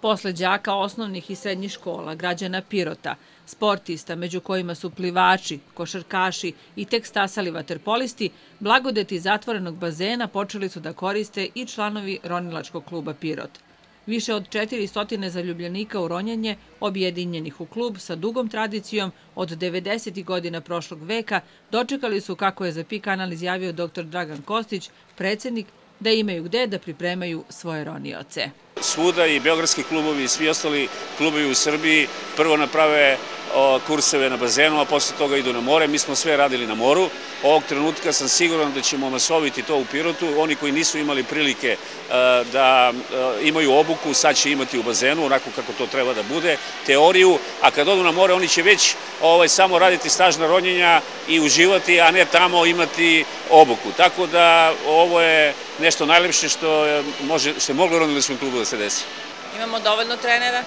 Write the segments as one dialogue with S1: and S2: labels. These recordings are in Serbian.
S1: Posle đaka osnovnih i srednjih škola, građana Pirota, sportista, među kojima su plivači, košarkaši i tek stasali vaterpolisti, blagodeti zatvorenog bazena počeli su da koriste i članovi Ronilačkog kluba Pirot. Više od 400 zaljubljenika u ronjanje, objedinjenih u klub sa dugom tradicijom od 90. godina prošlog veka, dočekali su, kako je za PI kanal izjavio dr. Dragan Kostić, predsednik, da imaju gde da pripremaju svoje ronioce.
S2: Svuda i beogradski klubovi i svi ostali klubovi u Srbiji prvo naprave kurseve na bazenu, a posle toga idu na more. Mi smo sve radili na moru. Ovog trenutka sam siguran da ćemo masoviti to u Pirotu. Oni koji nisu imali prilike e, da e, imaju obuku, sad će imati u bazenu, onako kako to treba da bude, teoriju, a kad odu na more oni će već ovaj, samo raditi stažna ronjenja i uživati, a ne tamo imati obuku. Tako da ovo je nešto najlepše što je, može, što je klubu da se desi.
S1: Imamo dovoljno trenera?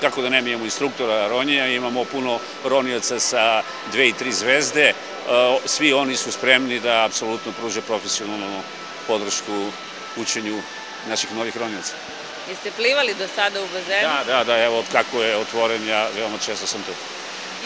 S2: Kako da ne, mi imamo instruktora ronjenja, imamo puno ronijaca sa dve i tri zvezde, e, svi oni su spremni da apsolutno pruže profesionalnu podršku učenju naših novih ronijaca.
S1: Jeste plivali do sada u bazenu?
S2: Da, da, da, evo, kako je otvoren, ja veoma često sam tu.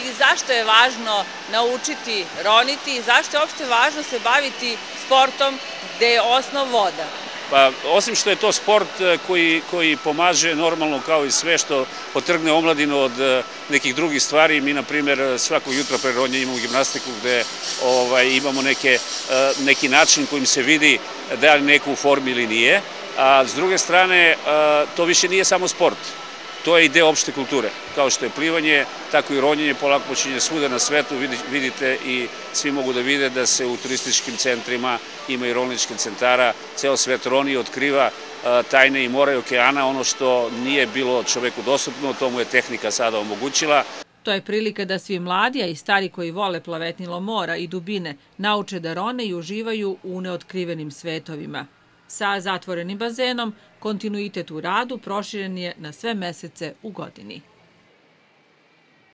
S1: I zašto je važno naučiti roniti i zašto je uopšte važno se baviti sportom gde je osnov voda?
S2: Pa, osim što je to sport e, koji, koji pomaže normalno kao i sve što potrgne omladinu od e, nekih drugih stvari, mi na primjer svakog jutra pre rodnje imamo gimnastiku gde ovaj, imamo neke, e, neki način kojim se vidi da li neko u formi ili nije, a s druge strane to više nije samo sport To je i deo opšte kulture, kao što je plivanje, tako i ronjenje, polako počinje svuda na svetu, vidite i svi mogu da vide da se u turističkim centrima ima i rolničkih centara, ceo svet roni i otkriva tajne i mora i okeana, ono što nije bilo čoveku dostupno, to mu je tehnika sada omogućila.
S1: To je prilika da svi mladi, a i stari koji vole plavetnilo mora i dubine, nauče da rone i uživaju u neotkrivenim svetovima. Sa zatvorenim bazenom, kontinuitet u radu proširen je na sve mesece u godini.